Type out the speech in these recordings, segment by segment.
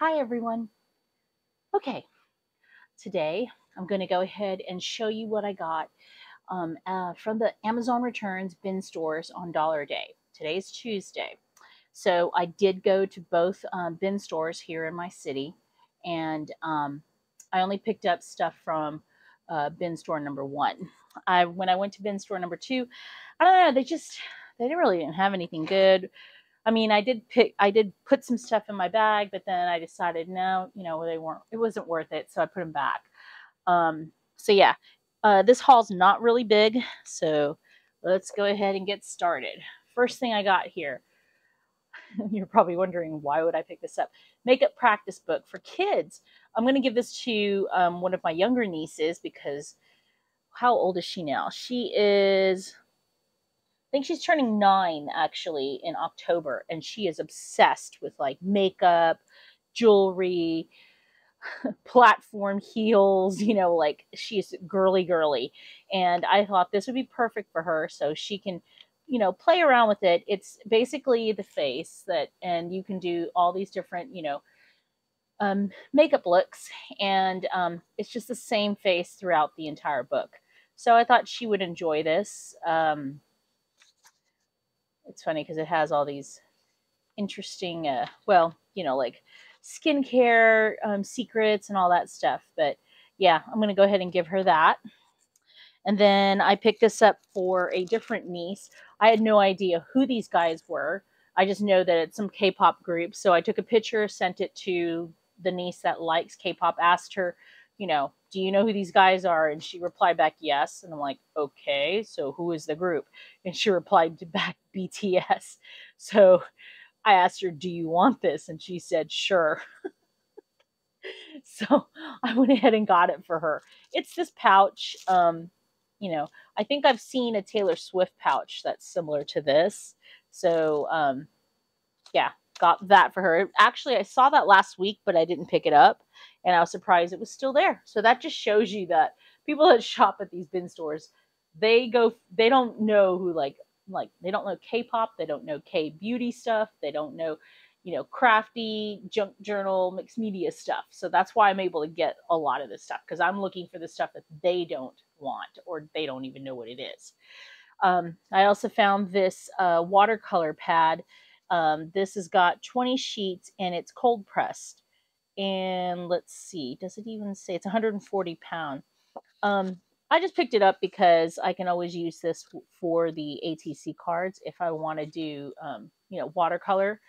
Hi everyone. Okay, today I'm going to go ahead and show you what I got um, uh, from the Amazon Returns bin stores on Dollar Day. Today's Tuesday. So I did go to both um, bin stores here in my city and um, I only picked up stuff from uh, bin store number one. I when I went to bin store number two, I don't know, they just they didn't really didn't have anything good. I mean, I did pick, I did put some stuff in my bag, but then I decided no, you know, they weren't, it wasn't worth it, so I put them back. Um, so yeah, uh, this haul's not really big, so let's go ahead and get started. First thing I got here, you're probably wondering why would I pick this up? Makeup practice book for kids. I'm going to give this to um, one of my younger nieces because how old is she now? She is I think she's turning nine actually in October, and she is obsessed with like makeup, jewelry, platform heels, you know, like she's girly girly. And I thought this would be perfect for her so she can, you know, play around with it. It's basically the face that, and you can do all these different, you know, um, makeup looks, and um, it's just the same face throughout the entire book. So I thought she would enjoy this. Um, it's funny because it has all these interesting, uh, well, you know, like skincare um, secrets and all that stuff. But yeah, I'm going to go ahead and give her that. And then I picked this up for a different niece. I had no idea who these guys were. I just know that it's some K pop group. So I took a picture, sent it to the niece that likes K pop, asked her, you know, do you know who these guys are? And she replied back, yes. And I'm like, okay, so who is the group? And she replied back, BTS. So I asked her, do you want this? And she said, sure. so I went ahead and got it for her. It's this pouch. Um, you know, I think I've seen a Taylor Swift pouch that's similar to this. So, um, yeah, got that for her. Actually, I saw that last week, but I didn't pick it up and I was surprised it was still there. So that just shows you that people that shop at these bin stores, they go, they don't know who like, like they don't know K-pop, they don't know K beauty stuff, they don't know, you know, crafty junk journal, mixed media stuff. So that's why I'm able to get a lot of this stuff because I'm looking for the stuff that they don't want or they don't even know what it is. Um, I also found this uh, watercolor pad. Um, this has got 20 sheets and it's cold pressed and let's see, does it even say it's 140 pound? Um, I just picked it up because I can always use this for the ATC cards if I want to do, um, you know, watercolor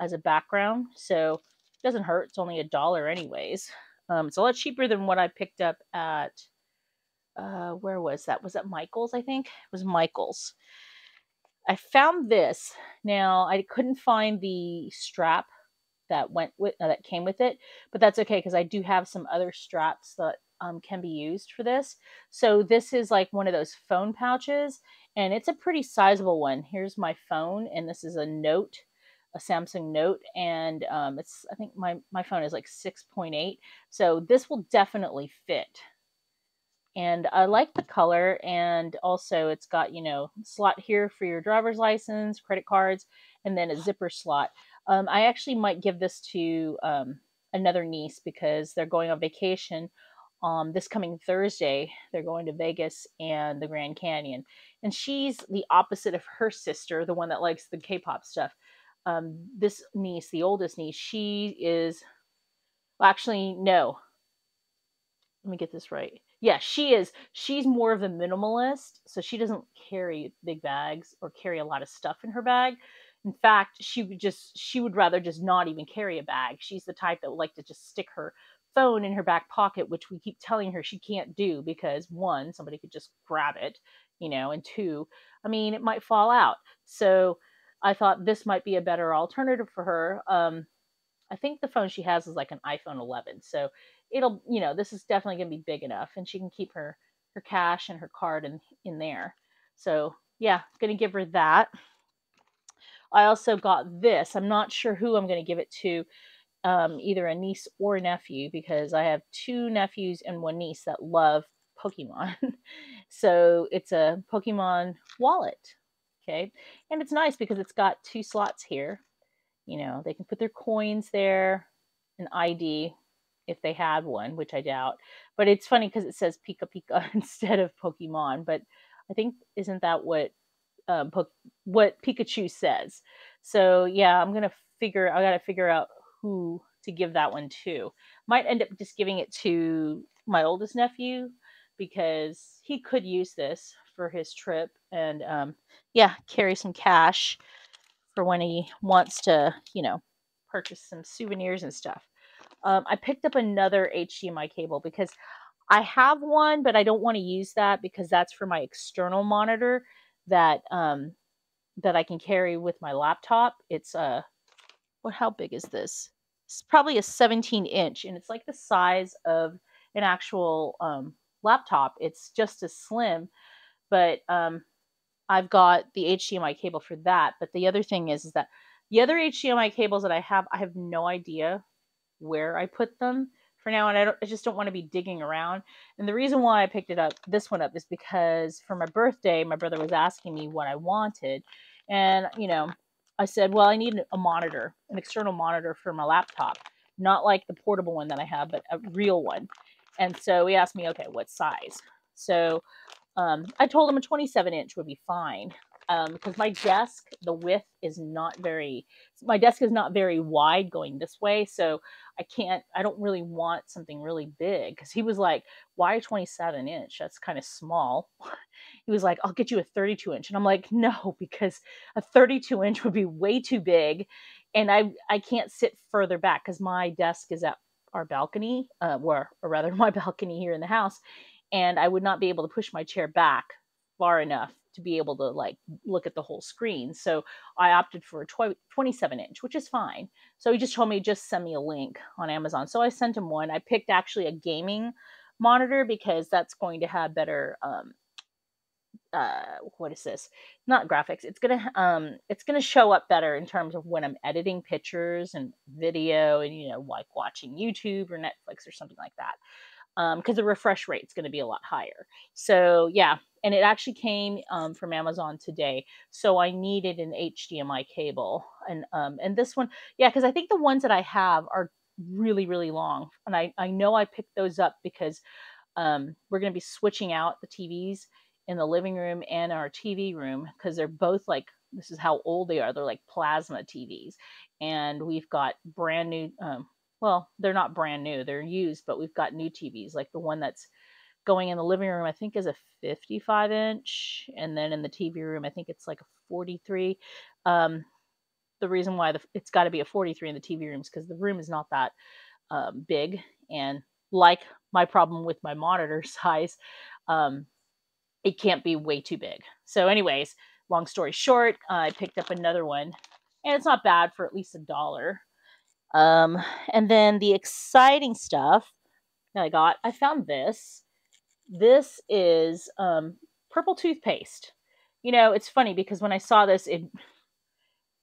as a background. So it doesn't hurt. It's only a dollar anyways. Um, it's a lot cheaper than what I picked up at, uh, where was that? Was that Michael's, I think? It was Michael's. I found this. Now, I couldn't find the strap that went with uh, that came with it, but that's okay because I do have some other straps that um, can be used for this. So this is like one of those phone pouches, and it's a pretty sizable one. Here's my phone, and this is a Note, a Samsung Note, and um, it's I think my my phone is like 6.8, so this will definitely fit. And I like the color, and also it's got you know slot here for your driver's license, credit cards, and then a zipper slot. Um, I actually might give this to um, another niece because they're going on vacation um, this coming Thursday. They're going to Vegas and the Grand Canyon. And she's the opposite of her sister, the one that likes the K pop stuff. Um, this niece, the oldest niece, she is. Well, actually, no. Let me get this right. Yeah, she is. She's more of a minimalist, so she doesn't carry big bags or carry a lot of stuff in her bag. In fact, she would just she would rather just not even carry a bag. She's the type that would like to just stick her phone in her back pocket, which we keep telling her she can't do because one, somebody could just grab it, you know, and two, I mean, it might fall out. So I thought this might be a better alternative for her. Um, I think the phone she has is like an iPhone 11, so it'll, you know, this is definitely gonna be big enough, and she can keep her her cash and her card in in there. So yeah, gonna give her that. I also got this. I'm not sure who I'm going to give it to, um, either a niece or a nephew, because I have two nephews and one niece that love Pokemon. so it's a Pokemon wallet. Okay. And it's nice because it's got two slots here. You know, they can put their coins there an ID if they had one, which I doubt. But it's funny because it says Pika Pika instead of Pokemon. But I think isn't that what um, po- what Pikachu says? So yeah, I'm gonna figure. I gotta figure out who to give that one to. Might end up just giving it to my oldest nephew because he could use this for his trip and um, yeah, carry some cash for when he wants to, you know, purchase some souvenirs and stuff. Um, I picked up another HDMI cable because I have one, but I don't want to use that because that's for my external monitor that um, that I can carry with my laptop. It's a uh, what? How big is this? It's probably a 17 inch, and it's like the size of an actual um, laptop. It's just as slim, but um, I've got the HDMI cable for that. But the other thing is, is that the other HDMI cables that I have, I have no idea where I put them for now, and I, don't, I just don't want to be digging around. And the reason why I picked it up, this one up, is because for my birthday, my brother was asking me what I wanted, and you know, I said, well, I need a monitor, an external monitor for my laptop, not like the portable one that I have, but a real one. And so he asked me, okay, what size? So um, I told him a 27 inch would be fine because um, my desk, the width is not very, my desk is not very wide going this way. So I can't, I don't really want something really big. Because he was like, why a 27 inch? That's kind of small. he was like, I'll get you a 32 inch. And I'm like, no, because a 32 inch would be way too big. And I, I can't sit further back because my desk is at our balcony, uh, or, or rather my balcony here in the house. And I would not be able to push my chair back far enough to be able to like look at the whole screen. So I opted for a tw- 27 inch, which is fine. So he just told me just send me a link on Amazon. So I sent him one. I picked actually a gaming monitor because that's going to have better um uh what is this not graphics it's gonna um it's gonna show up better in terms of when i'm editing pictures and video and you know like watching youtube or netflix or something like that Um because the refresh rate is going to be a lot higher. So yeah, and it actually came um, from Amazon today. So I needed an HDMI cable, and um, and this one, yeah, because I think the ones that I have are really really long, and I I know I picked those up because um, we're going to be switching out the TVs in the living room and our TV room because they're both like this is how old they are. They're like plasma TVs, and we've got brand new. Um, well, they're not brand new; they're used, but we've got new TVs, like the one that's going in the living room, I think is a 55 inch, and then in the TV room, I think it's like a 43. Um, the reason why the, it's got to be a 43 in the TV rooms because the room is not that um, big, and like my problem with my monitor size, um, it can't be way too big. So, anyways, long story short, I picked up another one, and it's not bad for at least a dollar. Um, and then the exciting stuff that I got, I found this. This is um, purple toothpaste. You know, it's funny because when I saw this, it,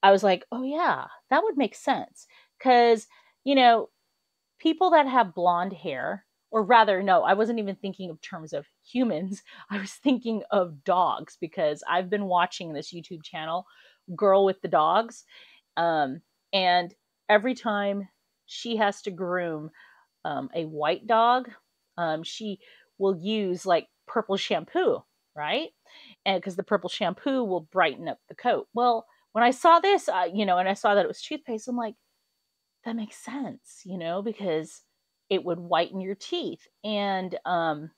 I was like, oh yeah, that would make sense. Because, you know, people that have blonde hair, or rather, no, I wasn't even thinking of terms of humans. I was thinking of dogs because I've been watching this YouTube channel, Girl with the Dogs. Um, and every time she has to groom um, a white dog, um, she will use like purple shampoo, right? And because the purple shampoo will brighten up the coat. Well, when I saw this, uh, you know, and I saw that it was toothpaste, I'm like, that makes sense, you know, because it would whiten your teeth. And um,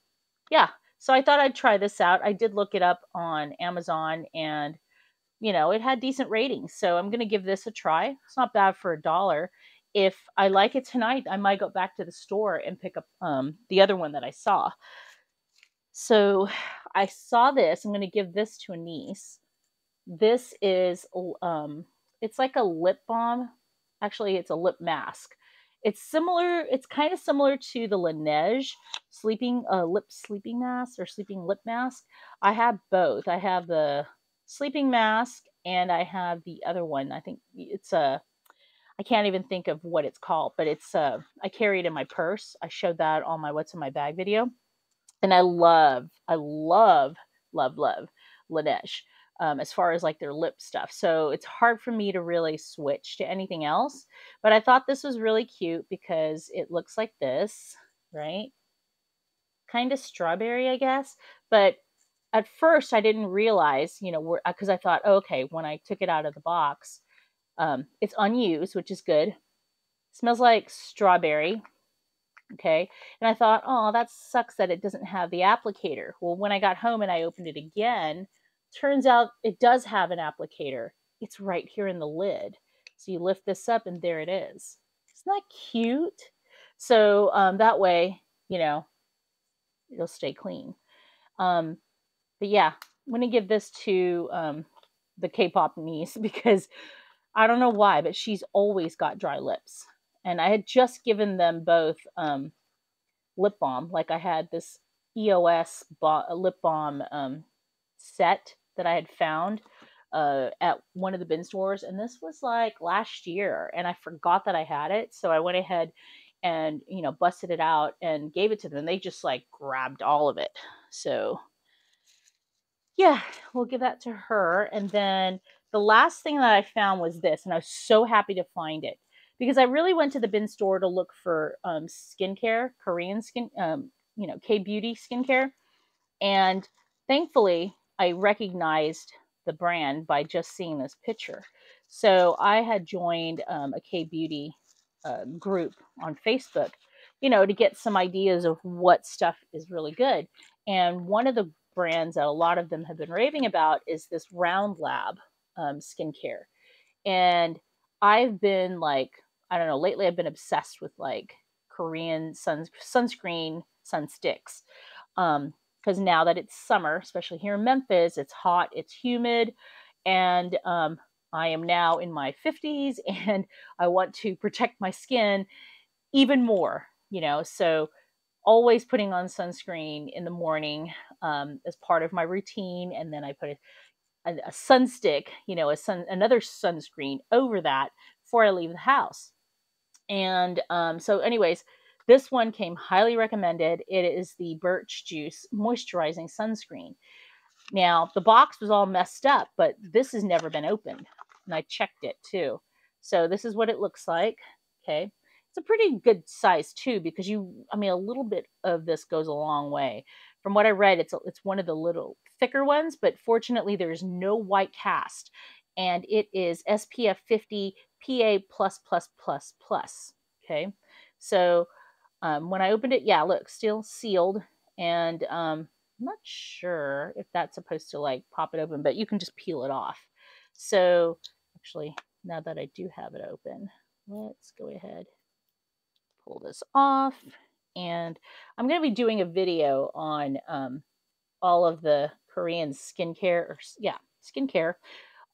yeah, so I thought I'd try this out. I did look it up on Amazon and you know, it had decent ratings. So I'm going to give this a try. It's not bad for a dollar. If I like it tonight, I might go back to the store and pick up um, the other one that I saw. So I saw this. I'm going to give this to a niece. This is, um, it's like a lip balm. Actually, it's a lip mask. It's similar. It's kind of similar to the Laneige sleeping uh, lip sleeping mask or sleeping lip mask. I have both. I have the sleeping mask and I have the other one. I think it's a I can't even think of what it's called, but it's uh I carry it in my purse. I showed that on my what's in my bag video. And I love, I love, love, love Laneige. um, as far as like their lip stuff. So it's hard for me to really switch to anything else. But I thought this was really cute because it looks like this, right? Kind of strawberry, I guess. But at first, I didn't realize, you know, because I thought, oh, okay, when I took it out of the box, um, it's unused, which is good. smells like strawberry. Okay. And I thought, oh, that sucks that it doesn't have the applicator. Well, when I got home and I opened it again, turns out it does have an applicator. It's right here in the lid. So you lift this up and there it is. Isn't that cute? So um, that way, you know, it'll stay clean. Um, but yeah, I'm going to give this to um, the K-pop niece because I don't know why, but she's always got dry lips. And I had just given them both um, lip balm. Like I had this EOS lip balm um, set that I had found uh, at one of the bin stores. And this was like last year. And I forgot that I had it. So I went ahead and, you know, busted it out and gave it to them. They just like grabbed all of it. So yeah, we'll give that to her. And then the last thing that I found was this, and I was so happy to find it because I really went to the bin store to look for um, skincare, Korean skin, um, you know, K beauty skincare, and thankfully I recognized the brand by just seeing this picture. So I had joined um, a K beauty uh, group on Facebook, you know, to get some ideas of what stuff is really good. And one of the brands that a lot of them have been raving about is this Round Lab um, skincare. And I've been like, I don't know, lately I've been obsessed with like Korean sun, sunscreen sun sticks. Um, because now that it's summer, especially here in Memphis, it's hot, it's humid, and um, I am now in my 50s and I want to protect my skin even more, you know. So always putting on sunscreen in the morning um, as part of my routine, and then I put a, a, a sun stick, you know, a sun another sunscreen over that before I leave the house. And um, so, anyways, this one came highly recommended. It is the Birch Juice Moisturizing Sunscreen. Now, the box was all messed up, but this has never been opened. And I checked it too. So, this is what it looks like. Okay it's a pretty good size too because you i mean a little bit of this goes a long way from what i read it's a, it's one of the little thicker ones but fortunately there's no white cast and it is spf 50 pa plus plus plus plus okay so um, when i opened it yeah look still sealed and um, i'm not sure if that's supposed to like pop it open but you can just peel it off so actually now that i do have it open let's go ahead pull this off. And I'm going to be doing a video on um, all of the Korean skincare, or yeah, skincare,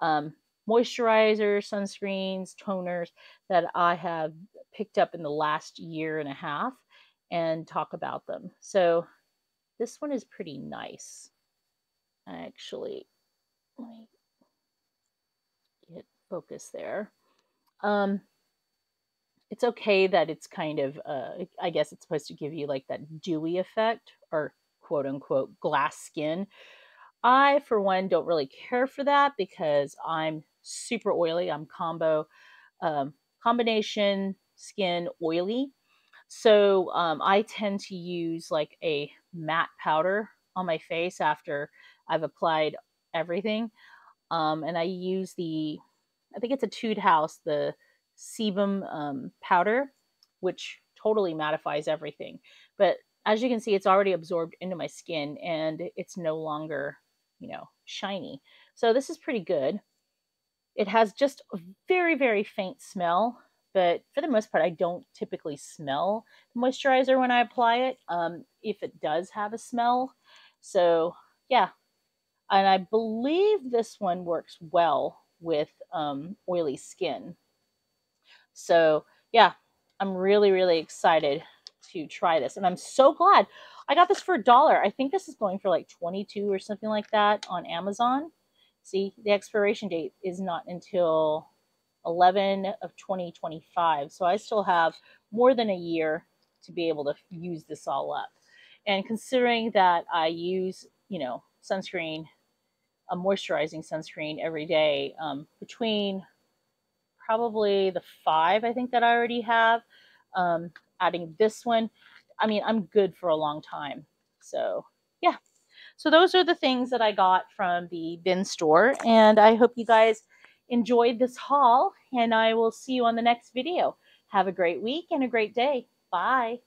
um, moisturizers, sunscreens, toners that I have picked up in the last year and a half and talk about them. So this one is pretty nice. Actually, let me get focus there. Um, it's okay that it's kind of uh, i guess it's supposed to give you like that dewy effect or quote unquote glass skin. I for one don't really care for that because i'm super oily. I'm combo um, combination skin oily. So um, i tend to use like a matte powder on my face after i've applied everything. Um, and i use the i think it's Etude House the sebum um, powder, which totally mattifies everything. But as you can see, it's already absorbed into my skin and it's no longer, you know, shiny. So this is pretty good. It has just a very, very faint smell, but for the most part, I don't typically smell the moisturizer when I apply it, um, if it does have a smell. So yeah, and I believe this one works well with um, oily skin. So yeah, I'm really, really excited to try this. And I'm so glad I got this for a dollar. I think this is going for like 22 or something like that on Amazon. See, the expiration date is not until 11 of 2025. So I still have more than a year to be able to use this all up. And considering that I use, you know, sunscreen a moisturizing sunscreen every day um, between probably the five I think that I already have. Um, adding this one, I mean, I'm good for a long time. So, yeah. So, those are the things that I got from the bin store. And I hope you guys enjoyed this haul. And I will see you on the next video. Have a great week and a great day. Bye.